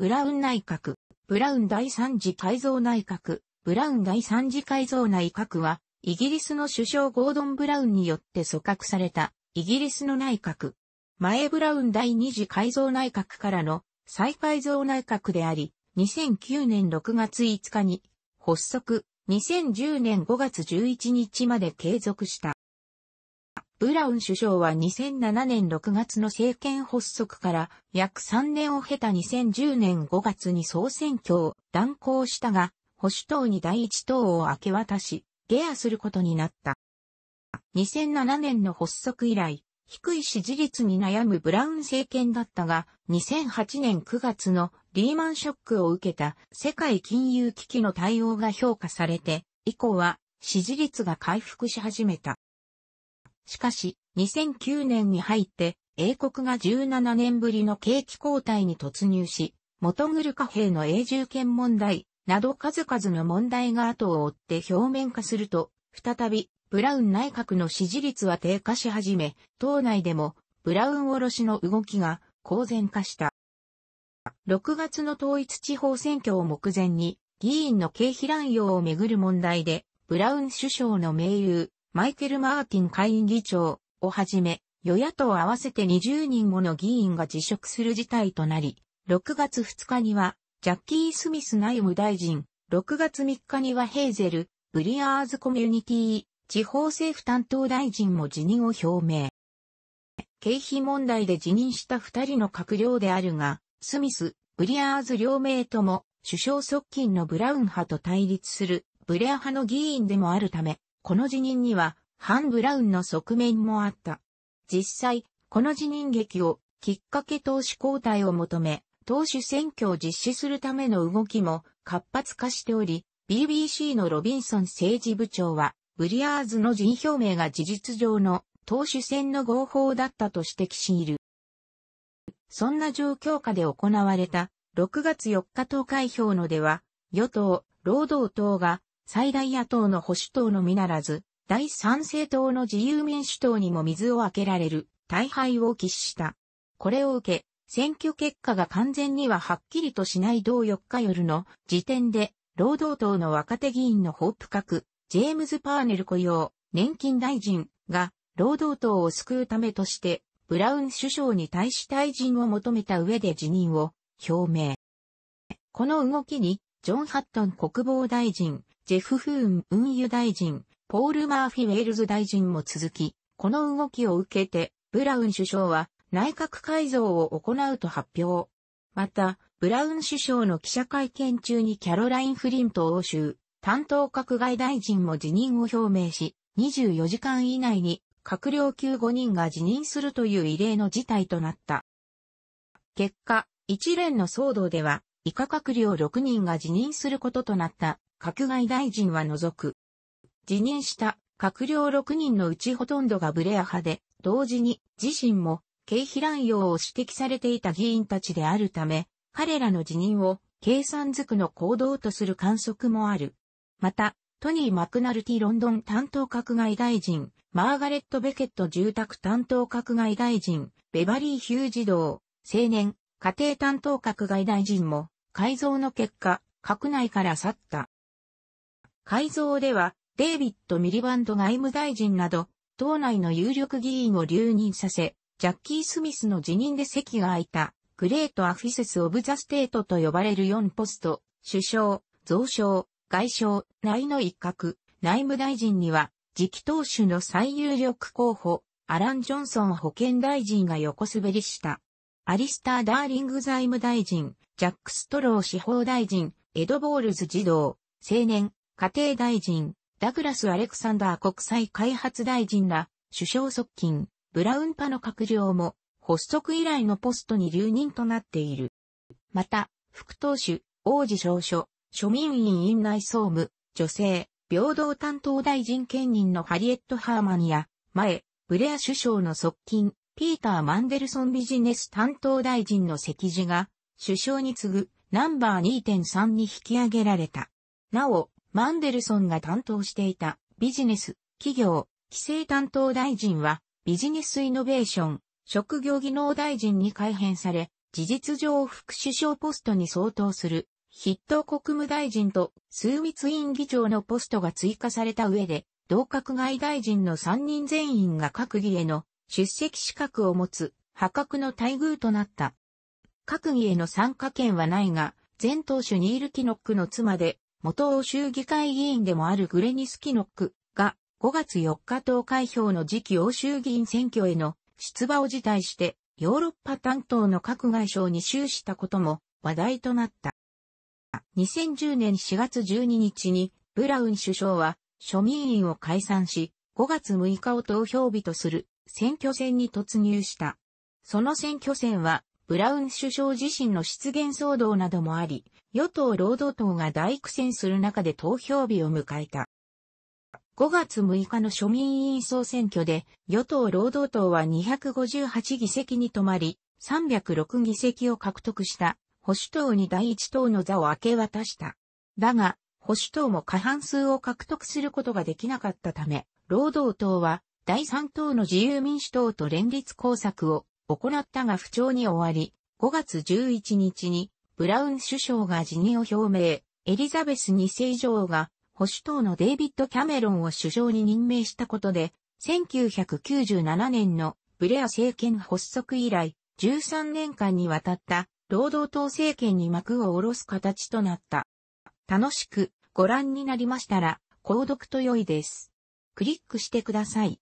ブラウン内閣、ブラウン第三次改造内閣、ブラウン第三次改造内閣は、イギリスの首相ゴードン・ブラウンによって組閣された、イギリスの内閣。前ブラウン第二次改造内閣からの再改造内閣であり、2009年6月5日に発足、2010年5月11日まで継続した。ブラウン首相は2007年6月の政権発足から約3年を経た2010年5月に総選挙を断行したが、保守党に第一党を明け渡し、ゲアすることになった。2007年の発足以来、低い支持率に悩むブラウン政権だったが、2008年9月のリーマンショックを受けた世界金融危機の対応が評価されて、以降は支持率が回復し始めた。しかし、2009年に入って、英国が17年ぶりの景気後退に突入し、元グル貨幣の永住権問題など数々の問題が後を追って表面化すると、再び、ブラウン内閣の支持率は低下し始め、党内でも、ブラウンおろしの動きが公然化した。6月の統一地方選挙を目前に、議員の経費乱用をめぐる問題で、ブラウン首相の盟友、マイケル・マーティン下院議長をはじめ、与野党合わせて20人もの議員が辞職する事態となり、6月2日には、ジャッキー・スミス内務大臣、6月3日にはヘーゼル、ブリアーズコミュニティ、地方政府担当大臣も辞任を表明。経費問題で辞任した二人の閣僚であるが、スミス、ブリアーズ両名とも首相側近のブラウン派と対立するブレア派の議員でもあるため、この辞任には、ハン・ブラウンの側面もあった。実際、この辞任劇をきっかけ党首交代を求め、党首選挙を実施するための動きも活発化しており、BBC のロビンソン政治部長は、ブリアーズの辞表明が事実上の党首選の合法だったと指摘している。そんな状況下で行われた6月4日投開票のでは、与党、労働党が最大野党の保守党のみならず、第三政党の自由民主党にも水を開けられる大敗を喫した。これを受け、選挙結果が完全にははっきりとしない同4日夜の時点で、労働党の若手議員のホープ閣、ジェームズ・パーネル雇用、年金大臣が、労働党を救うためとして、ブラウン首相に対し退陣を求めた上で辞任を表明。この動きに、ジョン・ハットン国防大臣、ジェフ・フーン運輸大臣、ポール・マーフィ・ウェールズ大臣も続き、この動きを受けて、ブラウン首相は内閣改造を行うと発表。また、ブラウン首相の記者会見中にキャロライン・フリント欧州、担当閣外大臣も辞任を表明し、24時間以内に閣僚級5人が辞任するという異例の事態となった。結果、一連の騒動では、以下閣僚6人が辞任することとなった閣外大臣は除く。辞任した閣僚6人のうちほとんどがブレア派で、同時に自身も経費乱用を指摘されていた議員たちであるため、彼らの辞任を計算づくの行動とする観測もある。また、トニー・マクナルティロンドン担当閣外大臣、マーガレット・ベケット住宅担当閣外大臣、ベバリー・ヒュー児童、青年、家庭担当閣外大臣も、改造の結果、閣内から去った。改造では、デイビッド・ミリバンド外務大臣など、党内の有力議員を留任させ、ジャッキー・スミスの辞任で席が空いた、 Great Offices of the State と呼ばれる4ポスト、首相、蔵相、外相、内相の一角、内務大臣には、次期党首の最有力候補、アラン・ジョンソン保健大臣が横滑りした。アリスター・ダーリング財務大臣、ジャック・ストロー司法大臣、エド・ボールズ児童、青年、家庭大臣、ダグラス・アレクサンダー国際開発大臣ら、首相側近、ブラウン派の閣僚も、発足以来のポストに留任となっている。また、副党首、王子証書、庶民院院内総務、女性、平等担当大臣兼任のハリエット・ハーマンや、前、ブレア首相の側近、ピーター・マンデルソンビジネス担当大臣の席次が、首相に次ぐナンバー2.3に引き上げられた。なお、マンデルソンが担当していたビジネス、企業、規制担当大臣はビジネスイノベーション、職業技能大臣に改編され、事実上副首相ポストに相当する筆頭国務大臣と枢密院議長のポストが追加された上で、同閣外大臣の3人全員が閣議への出席資格を持つ破格の待遇となった。閣議への参加権はないが、前党首ニール・キノックの妻で、元欧州議会議員でもあるグレニス・キノックが5月4日投開票の次期欧州議員選挙への出馬を辞退してヨーロッパ担当の各外相に終したことも話題となった。2010年4月12日にブラウン首相は庶民院を解散し5月6日を投票日とする選挙戦に突入した。その選挙戦はブラウン首相自身の失言騒動などもあり、与党労働党が大苦戦する中で投票日を迎えた。5月6日の庶民委員総選挙で、与党労働党は258議席に止まり、306議席を獲得した保守党に第一党の座を明け渡した。だが、保守党も過半数を獲得することができなかったため、労働党は第三党の自由民主党と連立工作を行ったが不調に終わり、5月11日にブラウン首相が辞任を表明、エリザベス2世女王が保守党のデイビッド・キャメロンを首相に任命したことで、1997年のブレア政権発足以来、13年間にわたった労働党政権に幕を下ろす形となった。楽しくご覧になりましたら、購読と良いです。クリックしてください。